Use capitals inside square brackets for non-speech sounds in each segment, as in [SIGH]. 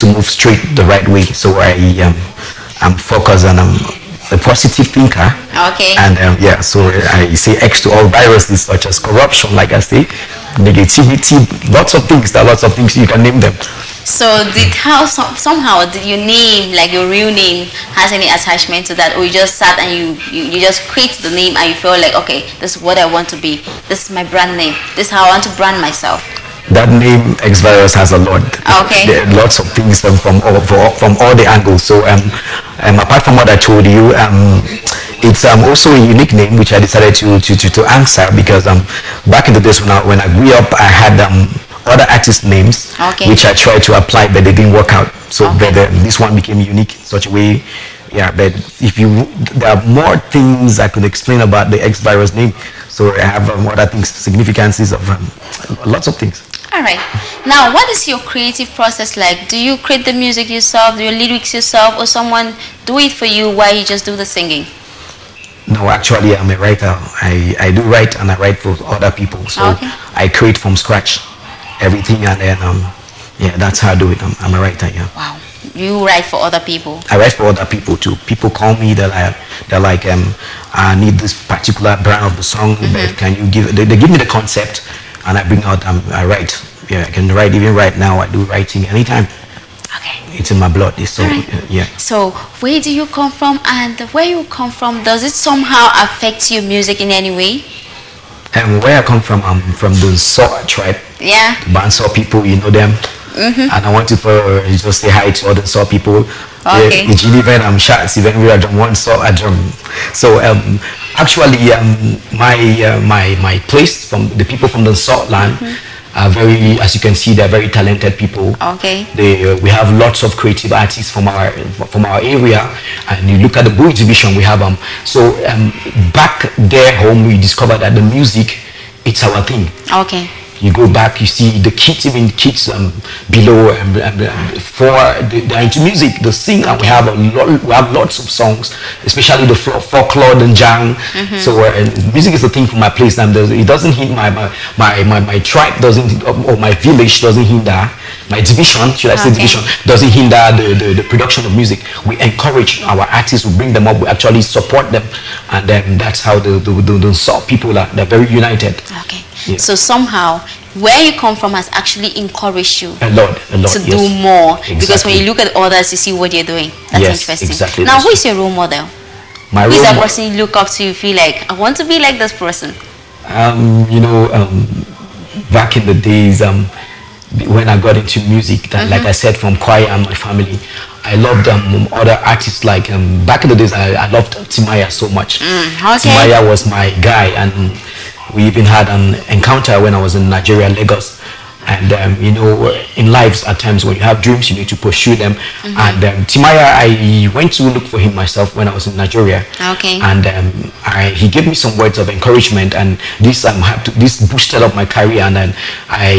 to move straight the right way. So I um, I'm focused and I'm a positive thinker. Okay. And um, yeah, so I say X to all viruses such as corruption, like I say, negativity, lots of things. There are lots of things you can name them. So did how some, somehow did your name, like your real name, has any attachment to that, or you just sat and you, you you just create the name and you feel like okay, this is what I want to be. This is my brand name. This is how I want to brand myself. That name Xviruz has a lot. Okay. There lots of things from from all, from all the angles. So um, um apart from what I told you um. It's um, also a unique name which I decided to to, to, to answer because um, back in the days when I, when I grew up I had um, other artist names Okay. which I tried to apply but they didn't work out. So Okay. but, uh, this one became unique in such a way. Yeah, but if you there are more things I could explain about the Xviruz name. So I have um, other things, significances of um, lots of things. All right. Now, what is your creative process like? Do you create the music yourself, do your lyrics yourself, or someone do it for you while you just do the singing? No, actually, I'm a writer. I, I do write and I write for other people. So Okay. I create from scratch everything and then, um, yeah, that's how I do it. I'm, I'm a writer, yeah. Wow. You write for other people. I write for other people too. People call me, they're like, they're like um, I need this particular brand of the song, but can you give, they, they give me the concept and I bring out, um, I write. Yeah, I can write even right now. I do writing anytime. Okay. It's in my blood. It's so, Alright. yeah. So, where do you come from, and where you come from? Does it somehow affect your music in any way? And where I come from, I'm from the Nso tribe. Yeah. Banso people, you know them. And I want to just say hi to all the Nso people. Okay. Yeah, I'm shots even we are drum one Saw a drum. So um, actually um, my uh, my my place from the people from the Nso land are very, as you can see, they're very talented people. Okay. They, uh, we have lots of creative artists from our from our area, and you look at the boy exhibition we have um. So um, back there home, we discovered that the music, it's our thing Okay. You go back, you see the kids, even kids um, below um, um, um, for the, they're into music, the sing, and we have a lot, we have lots of songs, especially the fol- folklore and njang. So uh, and music is the thing for my place. And it doesn't hit my my, my my my tribe doesn't or my village doesn't hinder my division. Should I say Okay. division doesn't hinder the, the, the production of music. We encourage our artists, we bring them up, we actually support them, and then that's how the the, the, the people are. They're very united. Okay. Yeah. So somehow, where you come from has actually encouraged you A lot, a lot. to yes. do more Exactly. because when you look at others, you see what they're doing. That's Yes, interesting. exactly, Now, who is your role model? My Who is role that mo- person you look up to? You feel like I want to be like this person. um, you know, um, back in the days um, when I got into music, that, like I said, from choir and my family, I loved um, other artists. Like um, back in the days, I, I loved Timaya so much. Mm, okay. Timaya was my guy, and we even had an encounter when I was in Nigeria, Lagos. And um, you know, in lives at times when you have dreams, you need to pursue them. And um, Timaya, I went to look for him myself when I was in Nigeria. Okay. And um, I, he gave me some words of encouragement, and this um, to, this boosted up my career. And then I,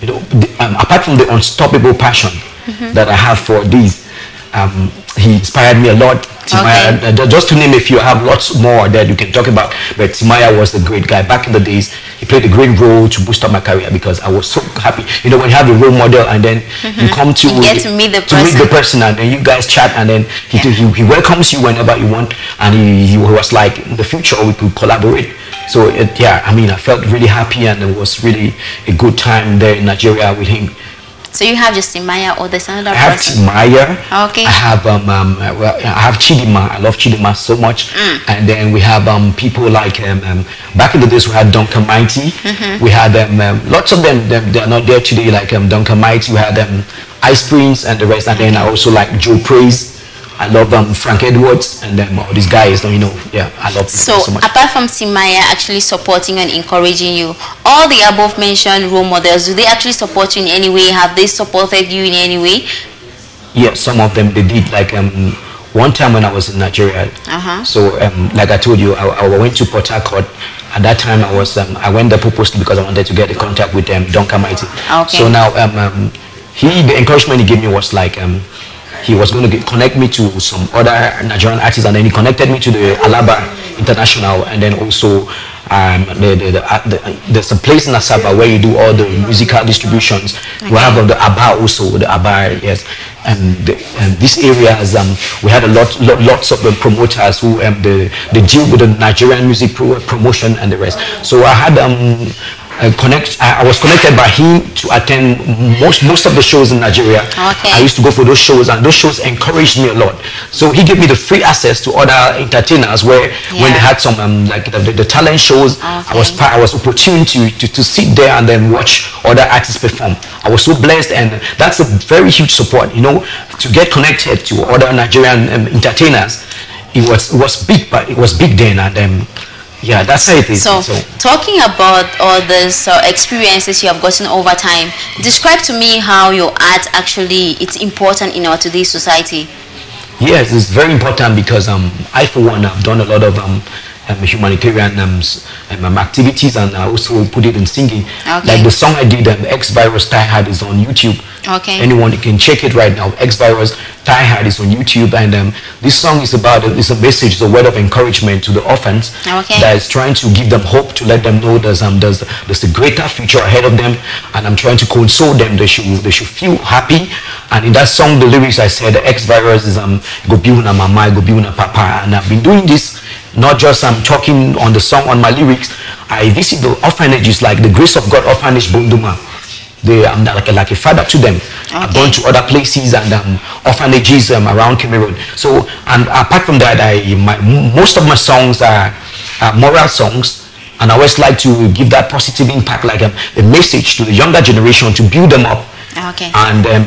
you know, the, um, apart from the unstoppable passion that I have for these, um, he inspired me a lot. Timaya, Okay. uh, just to name a few, I have lots more that you can talk about. But Timaya was the great guy back in the days. He played a great role to boost up my career because I was so happy. You know, when you have a role model and then you come to You get to meet the to meet the person. person and then you guys chat and then he, he, he welcomes you whenever you want and he, he was like in the future we could collaborate so it, yeah i mean i felt really happy and it was really a good time there in nigeria with him So you have just Maya or there's another i have person? timaya Okay. i have um, um uh, well, i have Chidinma i love Chidinma so much Mm. and then we have um people like um, um back in the days we had duncan mighty Mm-hmm. we had um, um lots of them, them they're not there today like um duncan mighty we had um ice prince and the rest and then i also like Joe Praize I love um, Frank Edwards and then all these guys. You know, yeah, I love So so much. apart from Timaya actually supporting and encouraging you, all the above mentioned role models, do they actually support you in any way? Have they supported you in any way? Yeah, some of them they did. Like um, one time when I was in Nigeria. Uh-huh. So um, like I told you, I, I went to Port Harcourt. At that time, I was um, I went there purposely because I wanted to get in contact with um, Duncan Mighty. Okay. So now um, um, he the encouragement he gave me was like um, he was going to get, connect me to some other Nigerian artists, and then he connected me to the Alaba International, and then also Um, the, the, the, uh, the, there's a place in Asaba where you do all the musical distributions. We have uh, the Aba also, the Aba, yes. And, the, and this area has, um, we had a lot, lot lots of uh, promoters who um, the, they deal with the Nigerian music pro promotion and the rest. So I had um, uh, connect. I, I, was connected by him to attend most most of the shows in Nigeria. Okay. I used to go for those shows, and those shows encouraged me a lot. So he gave me the free access to other entertainers where yeah. when they had some um, like the, the, the, talent shows, okay. I was I was opportune to, to to sit there and then watch other artists perform. I was so blessed, and that's a very huge support. You know, to get connected to other Nigerian um, entertainers. It was it was big, but it was big then, and um, yeah, that's how it is. So, so. talking about all these uh, experiences you have gotten over time, describe to me how your art actually it's important in our today's society. Yes, it's very important because um, I, for one, have done a lot of um, um, humanitarian um, um, activities and I also put it in singing. Okay. Like the song I did, um, Xviruz Tie Hard is on YouTube. Okay. Anyone can check it right now. Xviruz Tie Hard is on YouTube, and um, this song is about it's a message, it's a word of encouragement to the orphans okay. that is trying to give them hope to let them know there's um there's there's a greater future ahead of them, and I'm trying to console them. They should they should feel happy. And in that song, the lyrics I said, Xviruz is um go na mama, go na papa, and I've been doing this not just I'm talking on the song on my lyrics. I visit the orphanages like the Grace of God Orphanage Bonduma. They, I'm like a, like a father to them. Okay. I've gone to other places and um, orphanages um, around Cameroon. So, and apart from that, I my, most of my songs are, are moral songs and I always like to give that positive impact, like a, um, a, message to the younger generation to build them up Okay. And, um,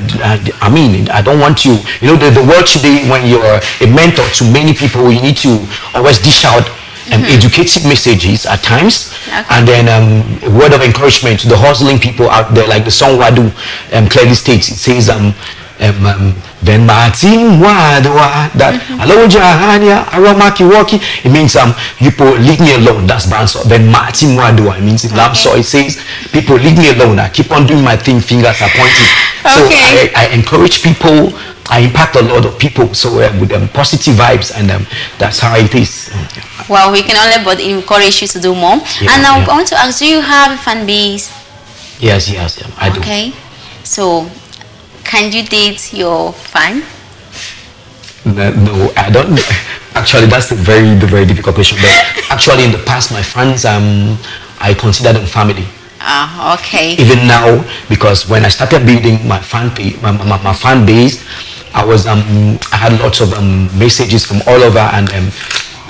I mean, I don't want you, you know, the, the world today, when you're a mentor to many people, you need to always dish out um, mm -hmm. educative messages at times, okay. and then um, a word of encouragement to the hustling people out there, like the song Wadu um, clearly states. It says, um, um, then Martin Wadwa that mm-hmm. Aloja Hania Aramaki Waki it means um people leave me alone that's Banso then Martin Wadwa it means in okay. so it says people leave me alone I keep on doing my thing fingers are pointing. So I, I encourage people I impact a lot of people so uh, with um, positive vibes and um, that's how it is. Well we can only but encourage you to do more. Yeah, and now yeah. I want to ask do you have a fan base? Yes yes yeah, I do. Okay. So can you date your fan? No, no, I don't. Actually, that's the very, the very difficult question. But actually, in the past, my fans, um, I consider them family. Ah, okay. Even now, because when I started building my fan page, my, my, my fan base, I was um, I had lots of um, messages from all over, and um,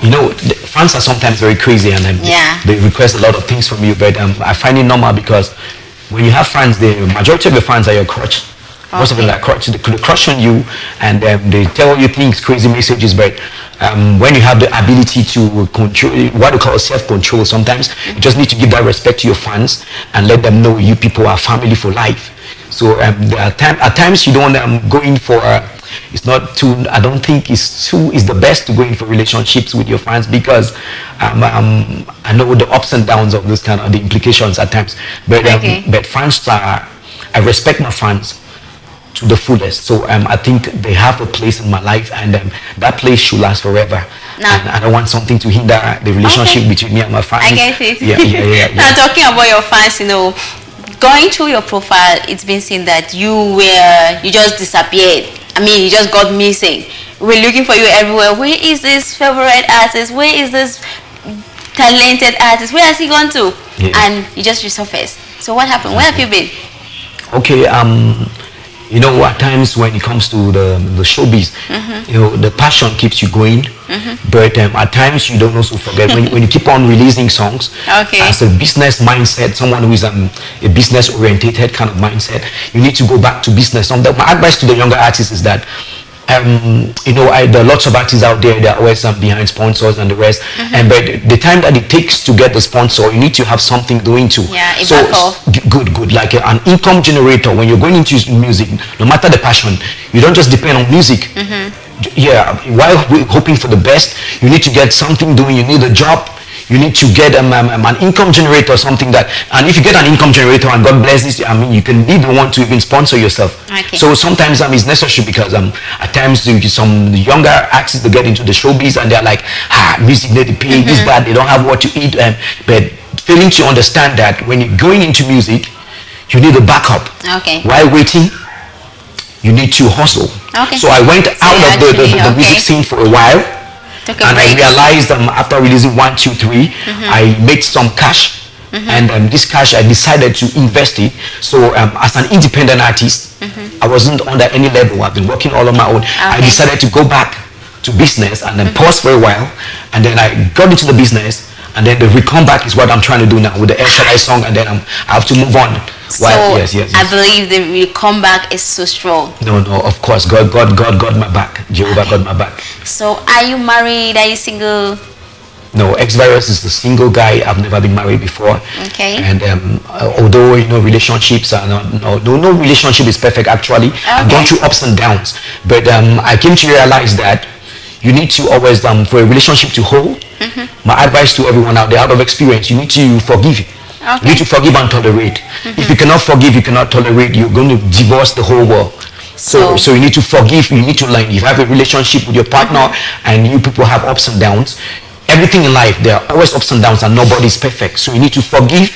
you know, fans are sometimes very crazy, and um, yeah. they, they request a lot of things from you. But um, I find it normal because when you have fans, the majority of your fans are your crutch. Most of them like crush, crush on you and um, they tell you things, crazy messages, but um, when you have the ability to control, what we call self-control, sometimes you just need to give that respect to your fans and let them know you people are family for life. So um, at, time, at times you don't um, go in for, uh, it's not too, I don't think it's too, it's the best to go in for relationships with your fans because um, um, I know the ups and downs of this kind of the implications at times. But, um, okay. but fans are, I respect my fans to the fullest. So um, I think they have a place in my life, and um, that place should last forever. No. And I don't want something to hinder the relationship okay. between me and my fans. I get it. Yeah, yeah, yeah. yeah. [LAUGHS] now talking about your fans, you know, going through your profile, it's been seen that you were you just disappeared. I mean, you just got missing. We're looking for you everywhere. Where is this favorite artist? Where is this talented artist? Where has he gone to? Yeah. And you just resurfaced. So what happened? Where have you been? Okay. Um you know, at times when it comes to the, the showbiz, mm-hmm. you know, the passion keeps you going. Mm-hmm. But um, at times you don't also forget when, when you keep on releasing songs okay. as a business mindset, someone who is um, a business orientated kind of mindset, you need to go back to business. My advice to the younger artists is that um, you know, I, there are lots of artists out there that are always behind sponsors and the rest. Mm-hmm. And but the time that it takes to get the sponsor, you need to have something doing to. Yeah, so good, good. Like a, an income generator when you're going into music, no matter the passion, you don't just depend on music. Mm-hmm. Yeah, while we're hoping for the best, you need to get something doing. You need a job. You need to get um, um, um, an income generator or something that, and if you get an income generator and God blesses you, I mean, you can be the one to even sponsor yourself. Okay. So sometimes um, it's necessary because um, at times you, some younger artists to get into the showbiz and they're like, ah, music need to pay this bad, they don't have what to eat, um, but failing to understand that when you're going into music, you need a backup. Okay. While waiting, you need to hustle. Okay. So I went So out of the, the, the music scene for a while Took and I realized um, after releasing one, two, three, Mm-hmm. I made some cash. And um, this cash, I decided to invest it. So, um, as an independent artist, I wasn't under any level. I've been working all on my own. I Mm-hmm. Decided to go back to business and then pause for a while. And then I got into the business. And then the recome back is what I'm trying to do now with the Shaddai song. And then I'm, I have to move on. So While- yes, yes, I believe the comeback is so strong. No, no, of course. God, God, God God, my back. Jehovah got my back. So are you married? Are you single? No, Xviruz is the single guy. I've never been married before. Okay. And um, uh, although you know relationships are not, no, no, no relationship is perfect. Actually, I've gone through ups and downs, but um, I came to realize that you need to always um, for a relationship to hold. Mm-hmm. My advice to everyone out there, out of experience, you need to forgive. You need to forgive and tolerate. If you cannot forgive, you cannot tolerate. You're going to divorce the whole world. So, So- so you need to forgive. You need to learn. You have a relationship with your partner, and you people have ups and downs. Everything in life, there are always ups and downs, and nobody is perfect. So you need to forgive,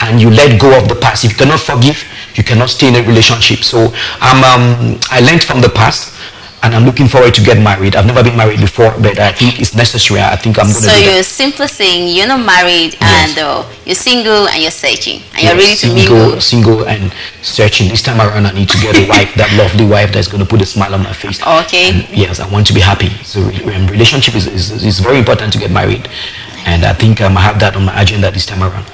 and you let go of the past. If you cannot forgive, you cannot stay in a relationship. So um, um, I learned from the past, and I'm looking forward to get married. I've never been married before, but I think it's necessary. I think I'm going to So you're that. simply saying you're not married Yes. and uh, you're single and you're searching and you're Yeah, ready to single, mingle. single, and searching. This time around, I need to get a [LAUGHS] wife, that lovely wife that's going to put a smile on my face. Okay. And yes, I want to be happy. So um, relationship is, is, is very important to get married, and I think um, I have that on my agenda this time around.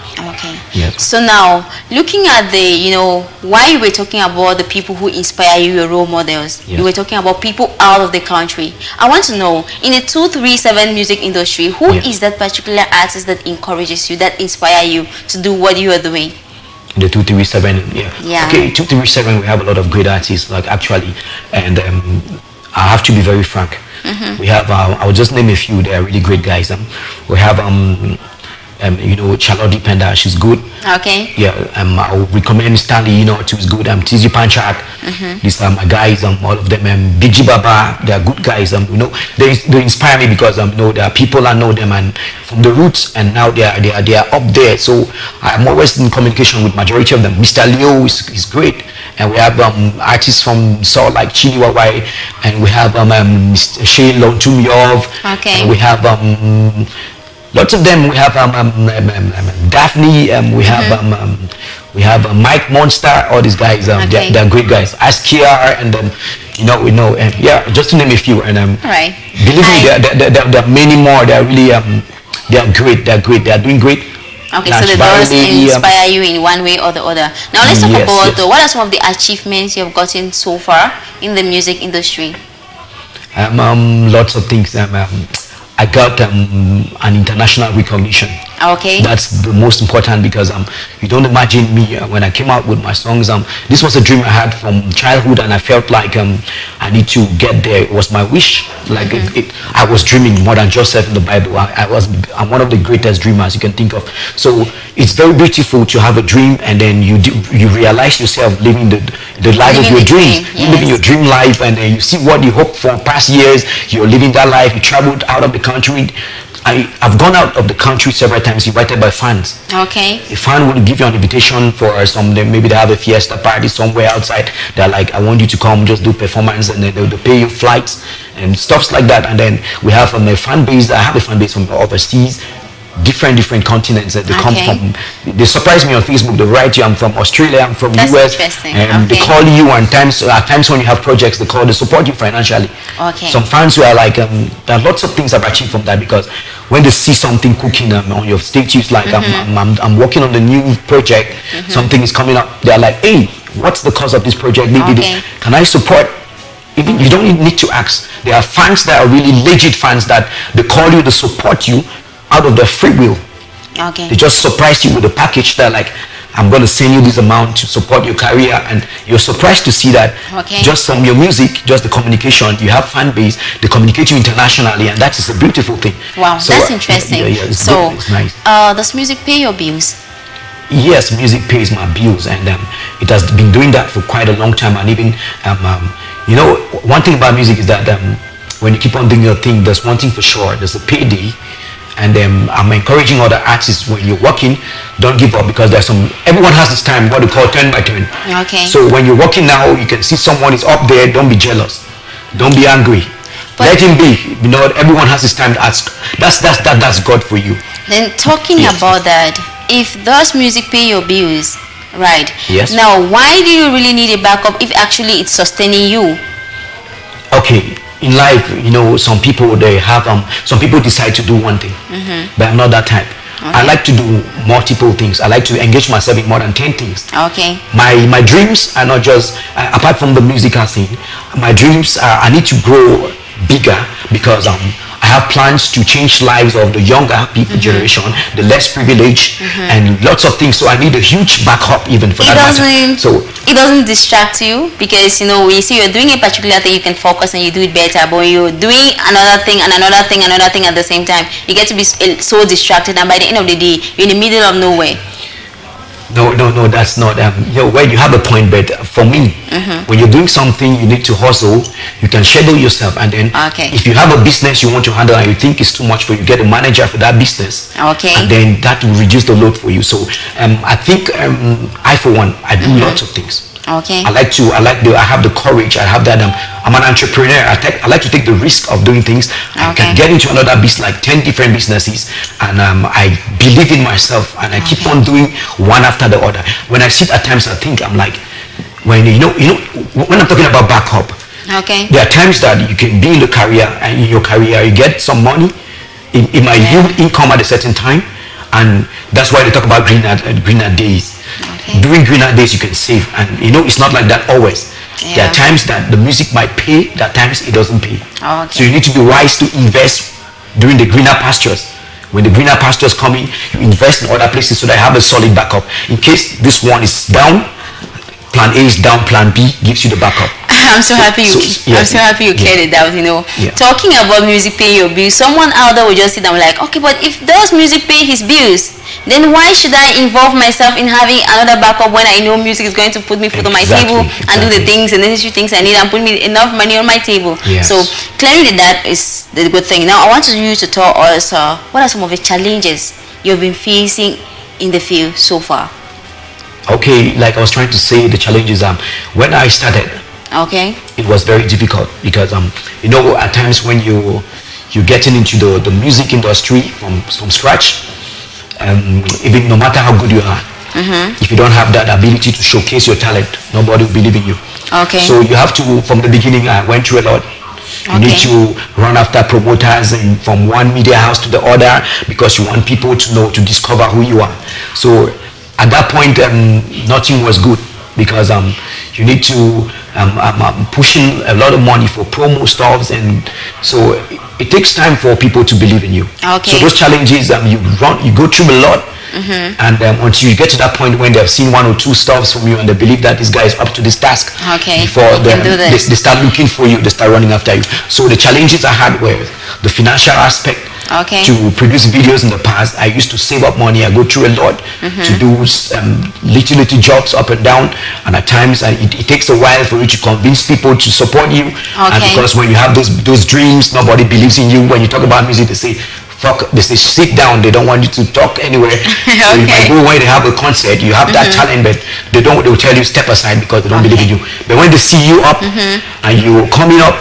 Yes. So now, looking at the, you know, why you were talking about the people who inspire you, your role models. Yes. You were talking about people out of the country. I want to know, in the 237 music industry, who is Yes. that particular artist that encourages you, that inspire you to do what you are doing? The two three seven, yeah. Yeah. Okay, two three seven. We have a lot of great artists, like actually, and um, I have to be very frank. Mm-hmm. We have. Uh, I'll just name a few. They are really great guys. Um, we have um, um, you know, Charlotte Dipanda. She's good. Okay. Yeah, um, I would recommend Stanley, you know, she's is good. Um, Tzy Panchak, these are my guys, um, all of them. Um, Big G Baba, they are good guys. Um, you know, they, they inspire me because um, you know, there are people I know them and from the roots, and now they are they are they are up there. So I'm always in communication with majority of them. Mr. Leo is, is great, and we have um, artists from Seoul like Chini Wawai, and we have um, um Mr. Shane Lontumyov, Okay. and we have um lots of them. We have um, um, um, um, um, Daphne. Um, we have um, um, we have uh, Mike Monster. All these guys, um, Okay. they're, they're great guys. Ask Kiar, and then you know we know. Um, yeah, just to name a few. And um, All right. believe me, I- there, there, there, there, there are many more. They're really um, they are great. They're great. They are doing great. Okay, Nash so the um, inspire you in one way or the other. Now let's talk Yes, about yes. uh, what are some of the achievements you have gotten so far in the music industry. um, um, lots of things. Um, um, I got um, an international recognition. Okay. That's the most important because um, you don't imagine me uh, when I came out with my songs. Um, this was a dream I had from childhood, and I felt like um, I need to get there. It was my wish. Like it, it, I was dreaming more than Joseph in the Bible. I, I was I'm one of the greatest dreamers you can think of. So it's very beautiful to have a dream, and then you do, you realize yourself living the the life of your dreams. dream, You living yes. your dream life, and then you see what you hoped for past years. You're living that life. You traveled out of the country. I, I've gone out of the country several times, invited by fans Okay. a fan will give you an invitation for some they- maybe they have a fiesta party somewhere outside they're like i want you to come just do performance and then they'll, they'll pay you flights and stuffs like that and then we have um, a fan base i have a fan base from overseas different different continents that they come from. They surprise me on facebook they write you i'm from australia i'm from That's us and they call you and times at times when you have projects they call they support you financially. Okay. some fans who are like um, there are lots of things i've achieved from that because when they see something cooking um, on your status like I'm, I'm, I'm, I'm working on the new project something is coming up they're like hey what's the cause of this project? They. Okay. can i support? Even you don't need to ask. There are fans that are really legit fans that they call you to support you out of their free will Okay. they just surprise you with a package they're like I'm going to send you this amount to support your career. And you're surprised to see that Okay. just from your music, just the communication, you have fan base, they communicate you internationally, and that is a beautiful thing. Wow, So, that's uh, interesting. Yeah, yeah, it's so, good, it's nice. uh, does music pay your bills? yes, music pays my bills, and um, it has been doing that for quite a long time. And even, um, um, you know, one thing about music is that um, when you keep on doing your thing, there's one thing for sure: there's a payday. And um, I'm encouraging other artists when you're working, don't give up because there's some. Everyone has this time, what we call turn by turn. Okay. So when you're working now, you can see someone is up there. Don't be jealous. Don't be angry. But- Let him be. You know, everyone has his time to ask. That's that's that that's God for you. Then talking Yes. about that, if does music pay your bills, right? Yes. Now, why do you really need a backup if actually it's sustaining you? okay in life you know some people they have um some people decide to do one thing but i'm not that type. I like to do multiple things. I like to engage myself in more than 10 things. Okay. my my dreams are not just uh, apart from the musical scene my dreams are i need to grow bigger because um I have plans to change lives of the younger people mm-hmm. generation, the less privileged, mm-hmm. and lots of things. So I need a huge backup even for It that doesn't. matter. So it doesn't distract you because you know when you see you're doing a particular thing, you can focus and you do it better. But when you're doing another thing and another thing and another thing at the same time, you get to be eh, so distracted, and by the end of the day, you're in the middle of nowhere. No, no, no, that's not. Um, you know, where you have a point, but for me, when you're doing something, you need to hustle. You can schedule yourself, and then Okay. if you have a business you want to handle and you think it's too much for you, get a manager for that business. Okay. And then that will reduce the load for you. So um, I think um, I, for one, I do lots of things. Okay. I like to, I like the, I have the courage. I have that. Um, I'm an entrepreneur. I take, I like to take the risk of doing things. I Okay. can get into another business, like ten different businesses, and um, I believe in myself, and I keep on doing one after the other. When I sit at times, I think I'm like, when you know, you know, when I'm talking about backup, Okay. there are times that you can be in the career and in your career you get some money it, it might yield income at a certain time and that's why they talk about greener, uh, greener days Okay. During greener days you can save. And you know it's not like that always. There are times that the music might pay there are times it doesn't pay. Oh, okay. so you need to be wise to invest during the greener pastures. When the greener pastures come in you invest in other places so that you have a solid backup. In case this one is down plan a is down plan b gives you the backup I'm so happy you. So- yeah, I'm so happy you yeah. cleared it out. You know, Yeah. talking about music paying your bills. Someone out there will just sit down like, okay, but if does music pay his bills, then why should I involve myself in having another backup when I know music is going to put me food on my Exactly, table and do the things and necessary things I need and put me enough money on my table. Yes. So clearly that is the good thing. Now I want you to tell us uh, what are some of the challenges you've been facing in the field so far. okay like i was trying to say the challenges um when i started Okay. it was very difficult because um you know at times when you you're getting into the, the music industry from from scratch um even no matter how good you are if you don't have that ability to showcase your talent nobody will believe in you. Okay. so you have to from the beginning i went through a lot. You need to run after promoters and from one media house to the other because you want people to know to discover who you are. So at that point um, nothing was good because um, you need to um, um, um, pushing a lot of money for promo stuffs and so it, it takes time for people to believe in you. Okay. so those challenges um, you run you go through a lot and um, until you get to that point when they've seen one or two stuffs from you and they believe that this guy is up to this task Okay, before they, they, they start looking for you they start running after you. So the challenges i had were the financial aspect Okay. to produce videos in the past i used to save up money. I go through a lot Mm-hmm. to do um, little little jobs up and down. And at times I, it, it takes a while for you to convince people to support you. And because when you have those those dreams nobody believes in you. When you talk about music they say fuck they say sit down. They don't want you to talk anywhere. [LAUGHS] So you might go when they have a concert. You have that talent but they don't they will tell you step aside because they don't believe in you. But when they see you up and you're coming up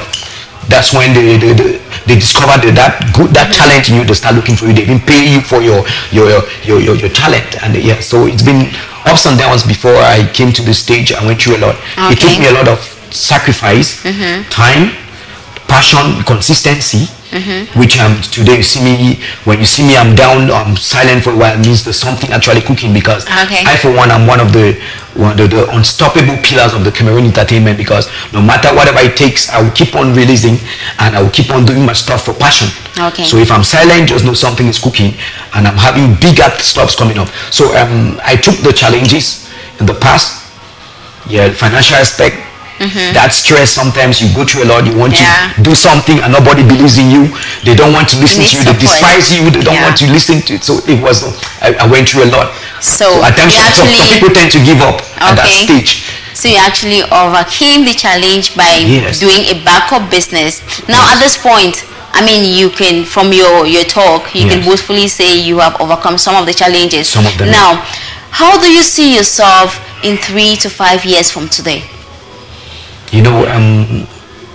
that's when they they, they, they discover that, that good that mm-hmm. talent in you they start looking for you. They even pay you for your your your your, your, talent. And yeah so it's been ups and downs before i came to this stage. I went through a lot. It took me a lot of sacrifice mm-hmm. time passion, consistency, Mm-hmm. which um today you see me when you see me I'm down, I'm silent for a while means there's something actually cooking because Okay. I for one I'm one of the one of the, the unstoppable pillars of the Cameroon entertainment because no matter whatever it takes, I will keep on releasing and I will keep on doing my stuff for passion. Okay. So if I'm silent, just know something is cooking and I'm having bigger stuffs coming up. So um I took the challenges in the past yeah financial aspect Mm-hmm. that stress sometimes you go through a lot you want. Yeah. to do something and nobody believes in you they don't want to listen to you they despise you they don't Yeah. want to listen to it so it was I, I went through a lot So, at times you some, people tend to give up at that Okay. stage So you actually overcame the challenge by Yes. doing a backup business. Now at this point, I mean, you can from your your talk, you can boastfully say you have overcome some of the challenges. Some of them. Now, how do you see yourself in three to five years from today? You know um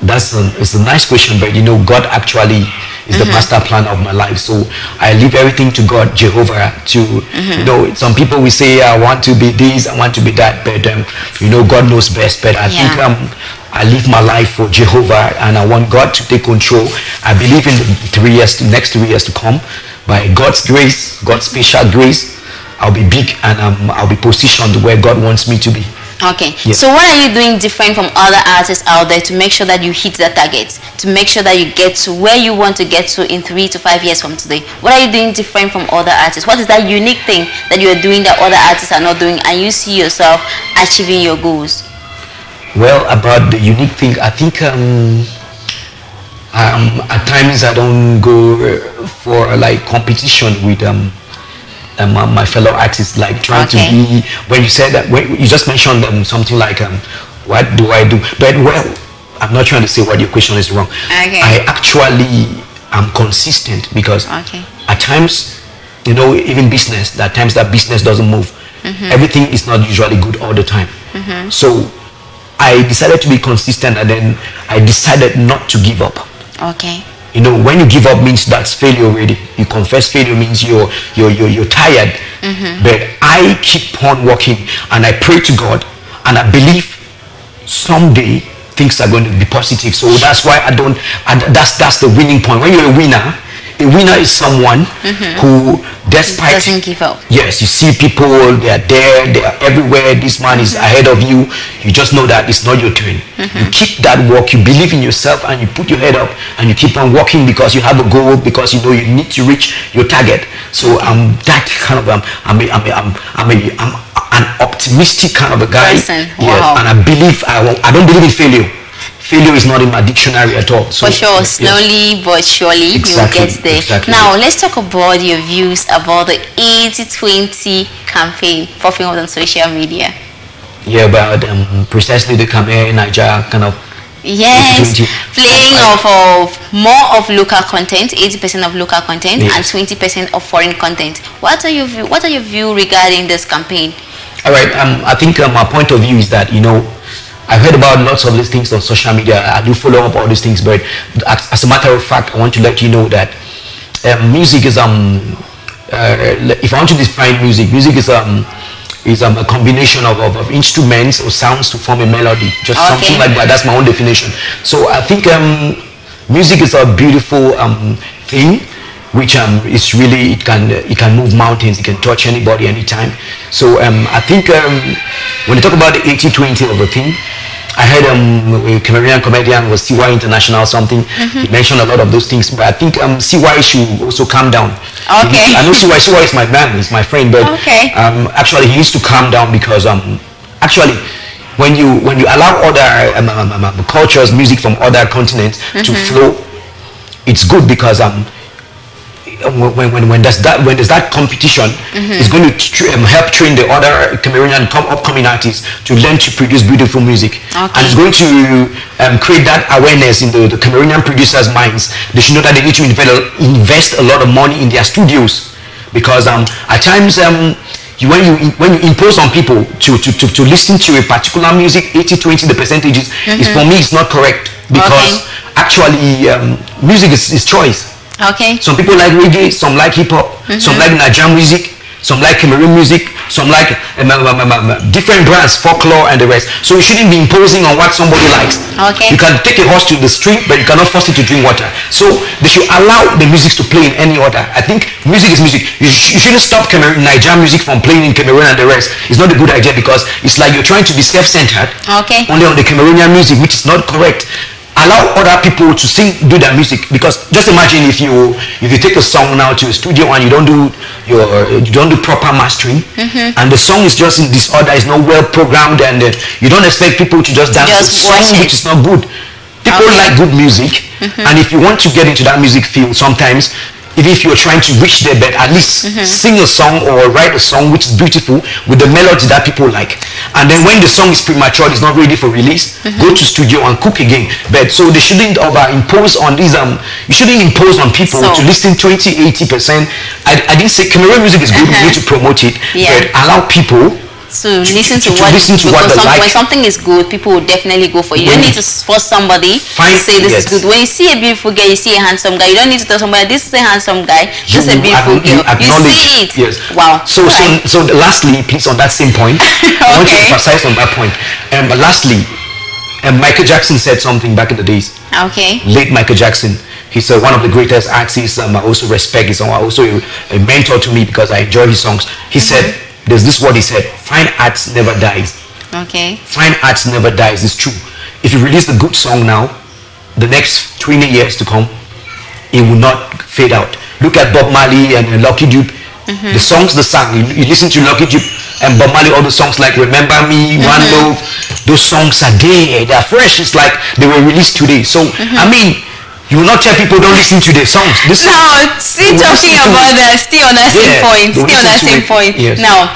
that's a, it's a nice question but you know god actually is the master plan of my life so i leave everything to god jehovah to you know some people will say i want to be this i want to be that but um, you know god knows best but i think um I live my life for Jehovah and I want God to take control. I believe in the three years, to, next three years to come. By God's grace, God's special grace, I'll be big and um, I'll be positioned where God wants me to be. Okay. So what are you doing different from other artists out there to make sure that you hit that target? To make sure that you get to where you want to get to in three to five years from today? What are you doing different from other artists? What is that unique thing that you are doing that other artists are not doing and you see yourself achieving your goals? Well, about the unique thing, I think um, um, at times I don't go uh, for like competition with um, um, uh, my fellow artists, like trying Okay. to be. When you said that, when you just mentioned um, something like, um, "What do I do?" But well, I'm not trying to say what your question is wrong. Okay. I actually am consistent because Okay. at times, you know, even business, are times that business doesn't move. Everything is not usually good all the time. So I decided to be consistent and then I decided not to give up. Okay. You know, when you give up means that's failure already. You confess failure means you're you're you're, you're tired. Mm-hmm. But I keep on working and I pray to God and I believe someday things are going to be positive. So that's why I don't. I, that's that's the winning point. When you're a winner, a winner is someone who, despite Doesn't give up. Yes, you see people, they are there, they are everywhere. This man is ahead of you. You just know that it's not your turn. You keep that work, you believe in yourself, and you put your head up and you keep on working because you have a goal, because you know you need to reach your target. So I'm that kind of um, I'm a, I'm a, I'm, I'm, a, I'm an optimistic kind of a guy. Person. Yes, Wow. and I believe I won't, I don't believe in failure. Failure is not in my dictionary at all. So, For sure, yes. slowly but surely Exactly, you'll get there. exactly. Now, let's talk about your views about the 80-20 campaign popping up on social media. Yeah, but um, precisely the Khmer Niger kind of Yes, playing I- of, of more of local content, 80% of local content Yes. and 20% of foreign content. What are your view, what are your view regarding this campaign? All right. Um, I think uh, my point of view is that you know, I've heard about lots of these things on social media. I do follow up all these things, but as, as a matter of fact, I want to let you know that um, music is um, uh, if I want to define music, music is um, is um, a combination of, of, of instruments or sounds to form a melody. Just Okay. something like that. That's my own definition. So I think um, music is a beautiful um, thing which um, is really it can it can move mountains it can touch anybody anytime. So um, I think um, when you talk about the 80-20 of a thing I heard um, a Cameroonian comedian was CY International something. He mentioned a lot of those things but I think um, CY should also calm down. Okay. I know CY CY is my man he's my friend but Okay. um, actually he needs to calm down because um, actually when you when you allow other cultures music from other continents to flow it's good because um when, when, when there's that when there's that competition it's going to tr- um, help train the other Cameroonian com- upcoming artists to learn to produce beautiful music? Okay. and it's going to um, create that awareness in the, the Cameroonian producers minds. They should know that they need to invest, invest a lot of money in their studios because um, at times um, you, when you when you impose on people to, to, to, to listen to a particular music 80 20 the percentages is for me it's not correct because actually um, music is, is choice Okay. some people like reggae, some like hip hop, some like Nigerian music, some like Cameroon music, Some like um, um, um, different brands, folklore and the rest. So you shouldn't be imposing on what somebody likes. Okay. You can take a horse to the stream, but you cannot force it to drink water. So they should allow the music to play in any order. I think music is music. You, sh- you shouldn't stop Cameroon, Nigerian music from playing in Cameroon and the rest. It's not a good idea because it's like you're trying to be self-centered Okay. only on the Cameroonian music, which is not correct. Allow other people to sing, do their music because just imagine if you if you take a song now to a studio and you don't do your you don't do proper mastering Mm-hmm. and the song is just in disorder, is not well programmed, and uh, you don't expect people to just dance Just to a song it. which is not good. People Okay. like good music, Mm-hmm. and if you want to get into that music field, sometimes even if you're trying to reach there, but at least Mm-hmm. sing a song or write a song which is beautiful with the melody that people like. And then when the song is premature, it's not ready for release, Mm-hmm. go to studio and cook again. But so they shouldn't over impose on these um you shouldn't impose on people So- to listen 20, 80 percent. I, I didn't say Cameroon music is good, we need to promote it, Yeah. but allow people to listen to, to what, listen to what because some, like. when something is good, people will definitely go for it. You When- don't need to force somebody Find- to say this yes. is good. When you see a beautiful girl, you see a handsome guy. You don't need to tell somebody this is a handsome guy, this is a beautiful girl. You see it. yes Wow. so so Right. so the- lastly please on that same point [LAUGHS] i want to Okay. emphasize on that point um but lastly um, michael jackson said something back in the days okay. late michael jackson he's uh, one of the greatest artists um, i also respect he's also a, a mentor to me because i enjoy his songs he said there's this word he said fine arts never dies Okay. fine arts never dies. It's true. If you release a good song now, the next 20 years to come, it will not fade out. Look at Bob Marley and, Lucky Dube. Mm-hmm. The songs they sang, you, you listen to Lucky Dube and Bob Marley, all the songs like Remember Me, One mm-hmm. Love, those songs are there. They're fresh. It's like they were released today. So, I mm-hmm. mean, you will not tell people don't listen to their songs. This Now, still talking about that, still on that same Yeah, point, still on that same point. Yes. Now,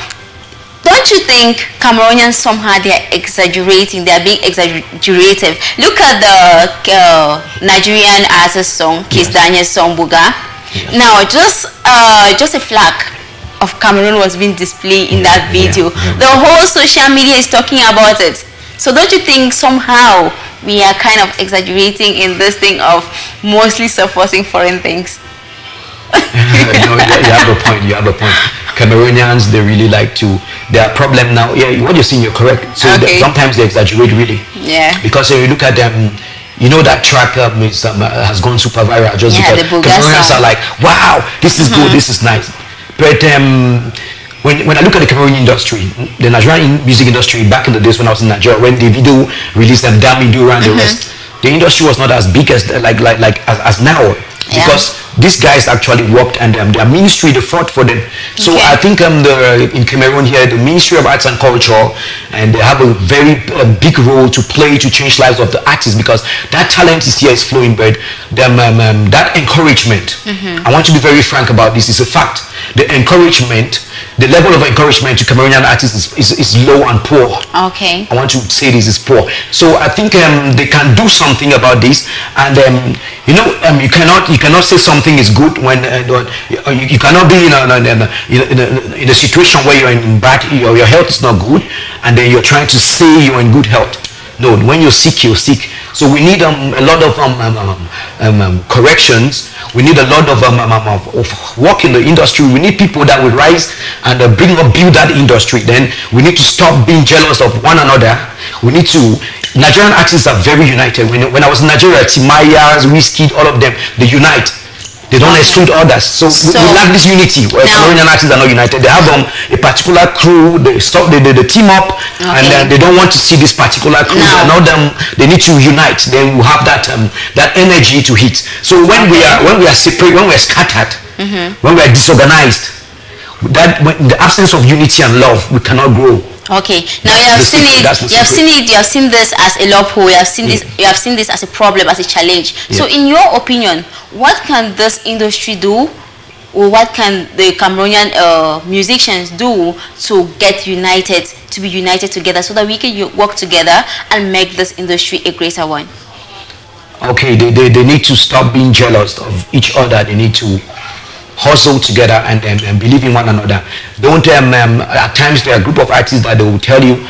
don't you think Cameroonians somehow they are exaggerating? They are being exaggerative. Look at the uh, Nigerian artist song, Kizz Yes. Daniel's song Buga. Yes. Now, just uh, just a flag of Cameroon was being displayed in that Yeah, video. yeah. The whole social media is talking about it. So don't you think somehow we are kind of exaggerating in this thing of mostly supporting foreign things? [LAUGHS] you, know, you have a point. You have a point. Cameroonians, they really like to. Their problem now. Yeah, what you're saying, you're correct. So Okay. sometimes they exaggerate really. Yeah. Because when you look at them, you know that track um, has gone super viral just Yeah, because Cameroonians are like, wow, this is good, this is nice. But um, when, when I look at the Cameroon industry, the Nigerian music industry back in the days when I was in Nigeria, when Davido released them, Dami Duro and the rest, the industry was not as big as like like like as, as now Yeah. because these guys actually worked and um, their ministry they fought for them. So Okay. I think um, the in Cameroon here, the Ministry of Arts and Culture, and they have a very uh, big role to play to change lives of the artists because that talent is here, is flowing, but them, um, um, that encouragement. I want to be very frank about this. It's a fact. The encouragement, the level of encouragement to Cameroonian artists is, is, is low and poor. Okay. I want to say this is poor. So I think um, they can do something about this, and um, you know, um, you cannot you cannot say something is good when uh, you, you cannot be in a, in, a, in, a, in, a, in a situation where you're in bad your, your health is not good, and then you're trying to say you're in good health. No, when you're sick, you're sick. So we need um, a lot of um, um, um, um, um, corrections. We need a lot of, of, work in the industry. We need people that will rise and uh, bring up, build that industry. Then we need to stop being jealous of one another. We need to. Nigerian artists are very united. When, when I was in Nigeria, Timaya's, Whiskey, all of them, they unite. They don't exclude others. So, we- So- we lack this unity. Where Now- Cameroonian artists are not united. They have um, a particular crew. They stop. They, they, they team up, and Okay. then they don't want to see this particular crew. Now- And now them they need to unite. Then we have that um, that energy to hit. So when we are when we are separate, when we are scattered, when we are disorganized, that when, in the absence of unity and love, we cannot grow. Okay. Now you have the seen it. You have seen it. You have seen this as a loophole. You have seen this. You have seen this as a problem, as a challenge. So, in your opinion, what can this industry do, or what can the Cameroonian uh, musicians do to get united, to be united together, so that we can work together and make this industry a greater one? okay they, they, they need to stop being jealous of each other they need to hustle together and, and, and believe in one another don't um, um, at times there are a group of artists that they will tell you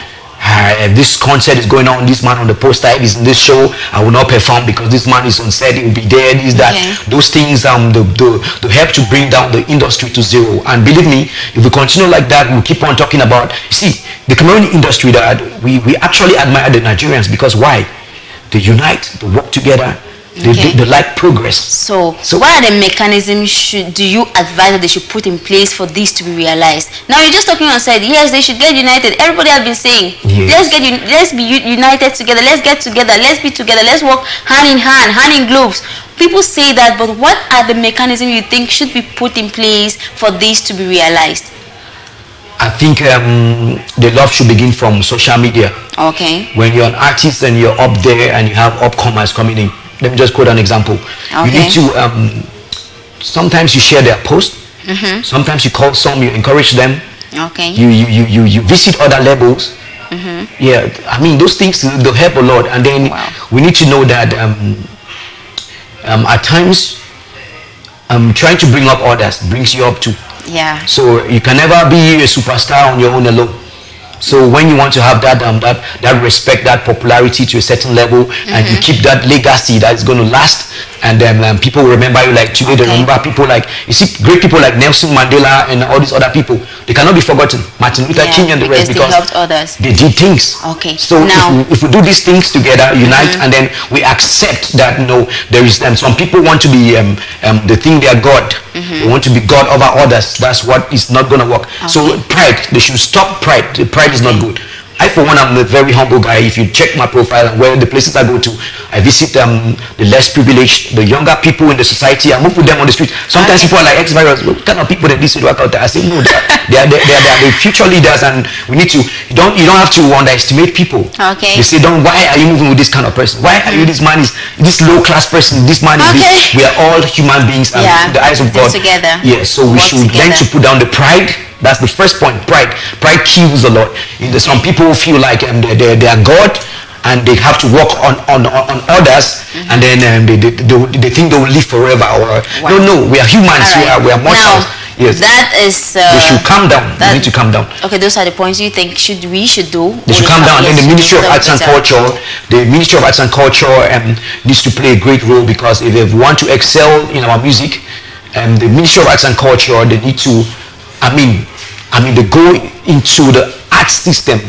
uh, this concert is going on, this man on the poster is in this show, I will not perform because this man is on set, he will be there, this, that. Okay. Those things um, the, the, the help to bring down the industry to zero. And believe me, if we continue like that, we'll keep on talking about, you see, the Cameroon industry that we, we actually admire the Nigerians because why? They unite, they work together, they, Okay. they, they like progress. So, So- what are the mechanisms should do you advise that they should put in place for this to be realized? Now you're just talking on said yes they should get united. Everybody has been saying Yes. let's get let's be united together. Let's get together. Let's be together. Let's work hand in hand, hand in gloves. People say that, but what are the mechanisms you think should be put in place for this to be realized? I think um, the love should begin from social media. Okay. when you're an artist and you're up there and you have upcomers coming in let me just quote an example you need to um, sometimes you share their post sometimes you call some you encourage them Okay. you you you you, you visit other levels Mhm. yeah i mean those things they'll help a lot and then Wow. we need to know that um, um, at times um, trying to bring up others brings you up too yeah. so you can never be a superstar on your own alone. So when you want to have that um, that that respect, that popularity to a certain level, and you keep that legacy that is going to last, and then um, people will remember you like today. They remember people like you see great people like Nelson Mandela and all these other people. They cannot be forgotten. Martin Luther Yeah, King and the because rest they because helped others. they did things. Okay, So now- if, we, if we do these things together, unite, and then we accept that no, there is um, some people want to be um, um, they think they are God. They want to be God over others. That's what is not going to work. So pride, they should stop pride. The Pride is not good. I, for one, I'm a very humble guy. If you check my profile and where the places I go to, I visit um, the less privileged, the younger people in the society. I move with them on the street. Sometimes people are like Xviruz. What kind of people that this would work out there? I say no, they are, they are, they are, they are the future leaders, and we need to. You don't you don't have to underestimate people. Okay. They say, don't. Why are you moving with this kind of person? Why are you this man is this low class person? This man is Okay. this. We are all human beings and Yeah, the eyes of God. together. Yes. So we Work should learn to put down the pride. That's the first point. Pride. Pride kills a lot. You know, Some people feel like um, they, they, they are God and they have to work on on, on others Mm-hmm. and then um, they, they, they, they think they will live forever. Or no, no, we are humans. All We are we are mortals. Now, yes. that is. Uh, we should calm down. that- we need to calm down. Okay, those are the points you think should we should do. They should come down. And then the Ministry of Arts and. Culture, the Ministry of Arts and Culture um, needs to play a great role because if they want to excel in our music, um, the Ministry of Arts and Culture, they need to, I mean, I mean, they go into the art system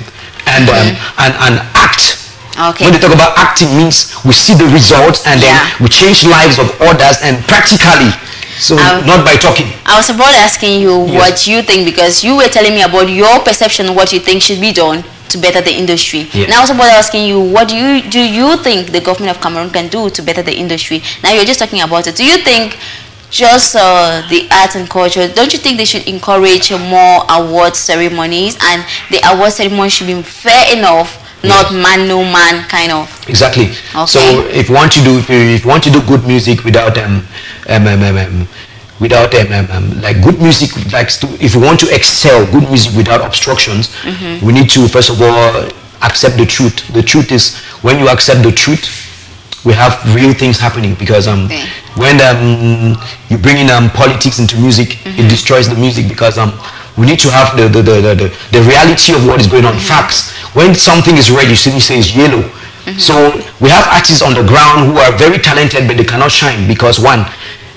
and um, and, and act. Okay. When they talk about acting means we see the results and then Yeah. we change lives of others and practically. So Um, not by talking. I was about asking you Yes. what you think because you were telling me about your perception of what you think should be done to better the industry. Yes. Now I was about asking you what do you do you think the government of Cameroon can do to better the industry? Now you're just talking about it. Do you think just uh, the arts and culture, don't you think they should encourage more award ceremonies and the award ceremony should be fair enough, not Yes. man no man kind of? Exactly. Okay. So if you want to do if you, if you want to do good music without um um, um, um, um without um, um, um like good music like if you want to excel good music without obstructions, we need to first of all accept the truth. The truth is when you accept the truth, we have real things happening because um Okay. When um you bring in um politics into music, it destroys the music because um we need to have the the, the, the, the, reality of what is going on. Facts. When something is red, you simply say it's yellow. So we have artists on the ground who are very talented but they cannot shine because one,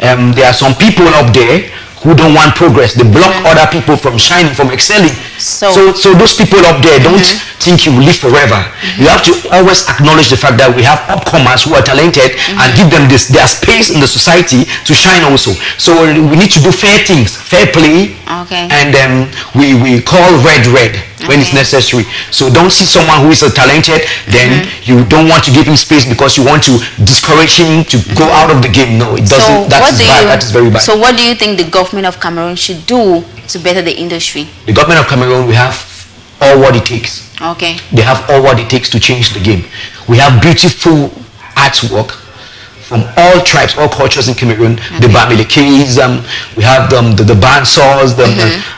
um, there are some people up there who don't want progress. They block other people from shining, from excelling. So- so, so those people up there don't think you will live forever. You have to always acknowledge the fact that we have upcomers who are talented and give them this their space in the society to shine also. So we need to do fair things, fair play, Okay. and um, we we call red red when it's necessary. So don't see someone who is a talented, then mm-hmm. you don't want to give him space because you want to discourage him to go mm-hmm. out of the game. No, it doesn't. So that is do bad. you that is very bad. So what do you think the government of Cameroon should do to better the industry? the government of Cameroon, we have all what it takes. Okay. They have all what it takes to change the game. We have beautiful artwork from all tribes, all cultures in Cameroon. The Bamilekes, um, we have um, the, the Bansos, the,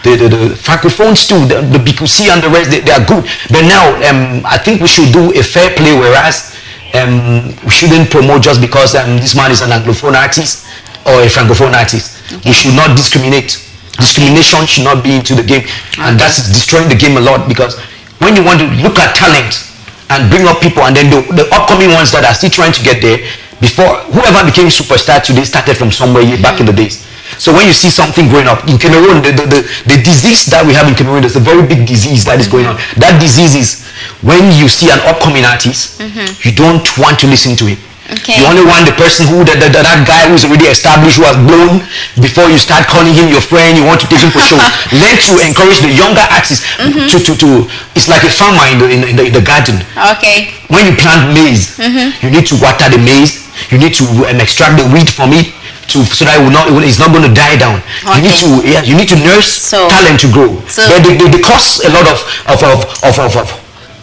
the, the, the Francophones too, the, the Bikutsi and the rest, they, they are good. But now, um, I think we should do a fair play, whereas um, we shouldn't promote just because um, this man is an Anglophone artist or a Francophone artist. We should not discriminate. Discrimination should not be into the game. And that's destroying the game a lot because when you want to look at talent and bring up people and then the, the upcoming ones that are still trying to get there before whoever became superstar today started from somewhere back in the days. So when you see something growing up in Cameroon, the, the, the, the disease that we have in Cameroon, there's a very big disease that is going on. That disease is when you see an upcoming artist, mm-hmm. you don't want to listen to him. Okay. You only want the person who, that, that, that guy who's already established, who has blown, before you start calling him your friend, you want to take him for show. [LAUGHS] Learn to encourage the younger artists mm-hmm. to, to, to, it's like a farmer in the, in the, in the, garden. Okay. When you plant maize, mm-hmm. you need to water the maize, you need to um, extract the wheat from it, to so that it will not it will, it's not going to die down. Okay. You need to yeah you need to nurse so, talent to grow. So they, they, they cause a lot of of of of, of, of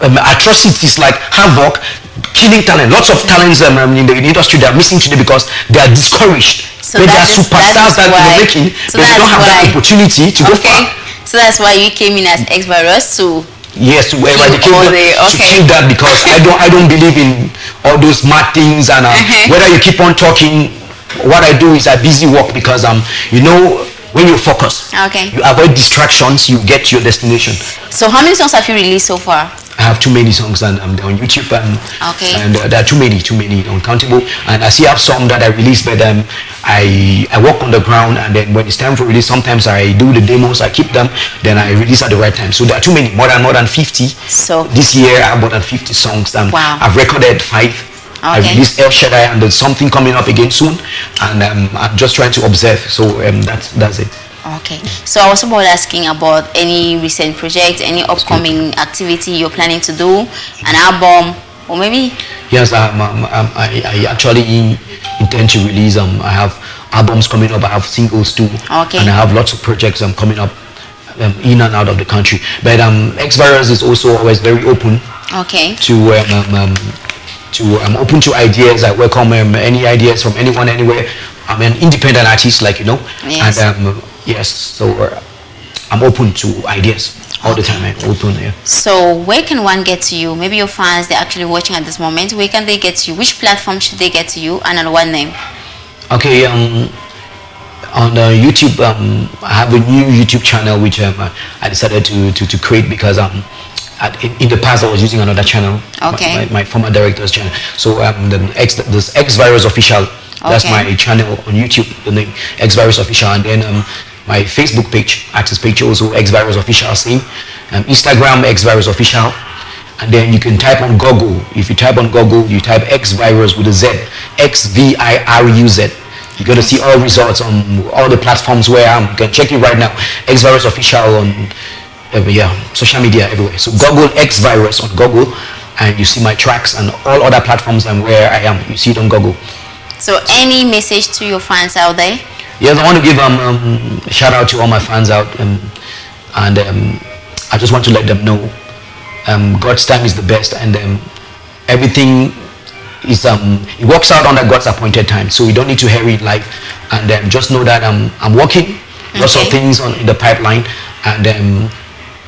um, atrocities like havoc killing talent. Lots of talents um, um in, the, in, the, industry that are missing today because they are discouraged. So they are superstars that, that they're making, so but they don't have why, that opportunity to okay. go far. So that's why you came in as Xviruz to Yes, to eradicate the, okay. to kill that because I don't I don't believe in all those mad things and um, uh-huh. whether you keep on talking what I do is I busy work because um you know when you focus okay you avoid distractions you get to your destination so how many songs have you released so far I have too many songs and I'm on YouTube and okay. and uh, there are too many, too many, uncountable. And I still have some that I released, but um, I I work on the ground and then when it's time for release, sometimes I do the demos, I keep them, then I release at the right time. So there are too many, more than more than 50. So this year I have more than 50 songs. And wow. I've recorded five. Okay. I released El Shaddai and there's something coming up again soon, and um, I'm just trying to observe. So um, that's that's it. Okay. So I was about asking about any recent project, any upcoming activity you're planning to do, an album, or maybe? Yes, um, I, I actually intend to release. Um, I have albums coming up. I have singles too. Okay. And I have lots of projects um, coming up um, in and out of the country. But um, Xviruz is also always very open. Okay. To um, um, um to I'm um, open to ideas. I welcome um, any ideas from anyone anywhere. I'm an independent artist, like you know, yes. and um, Yes, so uh, I'm open to ideas all the time. I'm open, yeah. So where can one get to you? Maybe your fans, they're actually watching at this moment. Where can they get to you? Which platform should they get to you and on what name? Okay, um, on uh, YouTube, um, I have a new YouTube channel which um, I decided to, to, to create because um, at, in, in, the past I was using another channel, okay. my, my, my former director's channel. So um, the X, this Xviruz Official, that's okay. my channel on YouTube, the name Xviruz Official, and then um, my Facebook page, access page also Xviruz Official same, um, Instagram Xviruz Official, and then you can type on Google. If you type on Google, you type Xviruz with a Z, X-V-I-R-U-Z. You're going to see all results on all the platforms where I'm. You can check it right now. Xviruz Official on every, yeah, social media everywhere. So Google Xviruz on Google, and you see my tracks and all other platforms and where I am. You see it on Google. So any message to your fans out there? Yes, I want to give um, um, a shout out to all my fans out, um, and um, I just want to let them know um, God's time is the best, and um, everything is um, it works out under God's appointed time. So we don't need to hurry life, and um, just know that I'm I'm working okay. lots of things on in the pipeline, and um,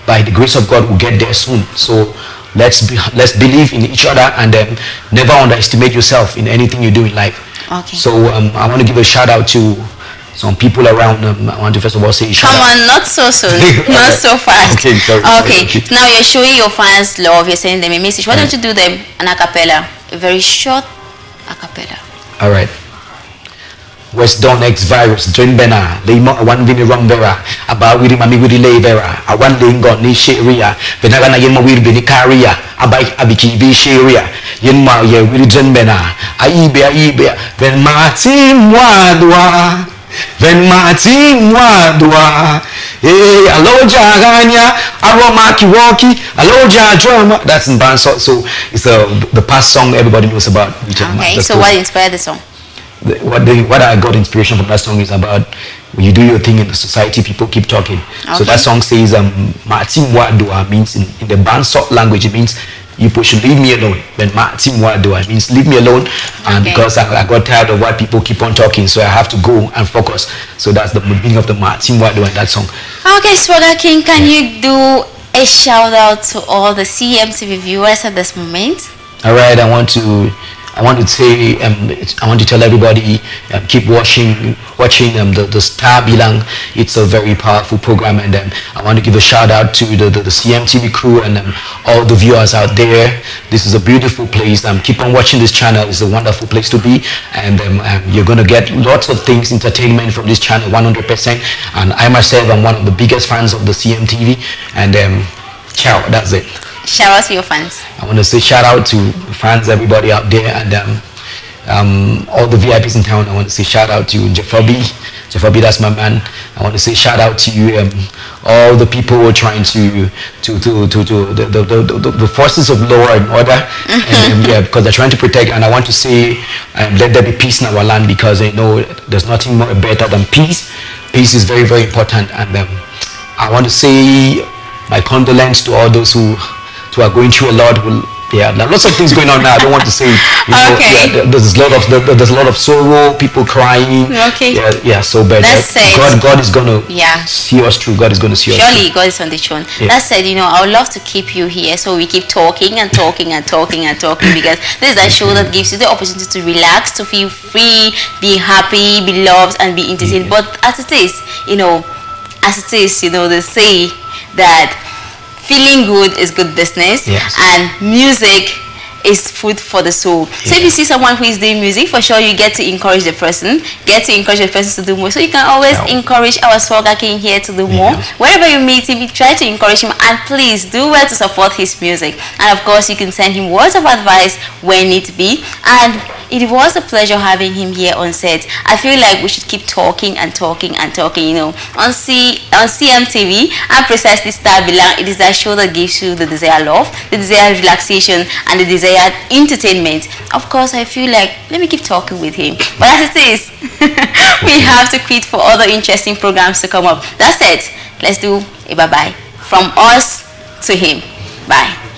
by the grace of God, we'll get there soon. So let's be, let's believe in each other and um, never underestimate yourself in anything you do in life. Okay. So um, I want to give a shout out to some people around them. I want to first of all say Come on, not so soon, [LAUGHS] [LAUGHS] not so fast. Okay, sorry, okay. okay. Now you're showing your fans love. You're sending them a message. Why don't you do them an acapella, a very short acapella? All right. West Don Xviruz, John Bena, Lima, one vini rumbera, about with mami with the labera, a one lingo ni sharia, Venaga na yema with vini caria, abai abiki vi sharia, yenma ye with John Bena, aibe aibe, then Martin Wadwa. Mati mwadwa Eh, aloja ganya aroma kiwoki aloja drama that's in Banso, so it's the the past song everybody knows about. Okay so what inspired the song? The, what the, what I got inspiration from that song is about when you do your thing in the society people keep talking. Okay. so that song says um mati mwadwa means in, in the band language it means you should leave me alone. When team what do I means leave me alone and okay. because I, I, got tired of what people keep on talking so I have to go and focus. So that's the beginning of the team what do in that song. Okay, Swagger King, can yeah. you do a shout out to all the CMTV viewers at this moment? All right, I want to I want to say, um, I want to tell everybody, um, keep watching, watching um, the, the StarBilang. It's a very powerful program, and um, I want to give a shout out to the, the, the CMTV crew and um, all the viewers out there. This is a beautiful place. Um, keep on watching this channel. It's a wonderful place to be, and you're going to get lots of things, entertainment from this channel, 100%. And I myself am one of the biggest fans of the CMTV, and ciao. That's it. Shout out to your fans. I want to say shout out to fans, everybody out there, and um, um, all the VIPs in town. I want to say shout out to Jeffabi. Jeffabi, that's my man. I want to say shout out to you, um, all the people who are trying to to to to, to the, the, the, the, forces of law and order, and um, yeah, because they're trying to protect. And I want to say, um, let there be peace in our land because I know there's nothing more better than peace. Peace is very very important, and um, I want to say my condolence to all those who who are going through a lot will yeah, now lots of things going on now. I don't want to say. You know, okay. Yeah, there's a lot of there's a lot of sorrow, people crying. Okay. Yeah, yeah. So, but That's God, God is gonna yeah. see us through. God is gonna see us. Surely, God is on the throne. Yeah. That said, you know, I would love to keep you here, so we keep talking and talking and talking and talking because this is a show that gives you the opportunity to relax, to feel free, be happy, be loved, and be entertained. But as it is, you know, as it is, you know, they say that feeling good is good business yes. and music is food for the soul. Yeah. So if you see someone who is doing music, for sure you get to encourage the person, get to encourage the person to do more. So you can always yeah. encourage our Swagger King here to do yeah. more. Wherever you meet him, try to encourage him and please do well to support his music. And of course, you can send him words of advice when need be. And it was a pleasure having him here on set. I feel like we should keep talking and talking and talking, you know. On C on CMTV and precisely StarBilang, it is a show that gives you the desired love, the desired relaxation, and the desired entertainment. Of course, I feel like let me keep talking with him. But as it is, [LAUGHS] we have to quit for other interesting programs to come up. That's it. Let's do a bye-bye. From us to him. Bye.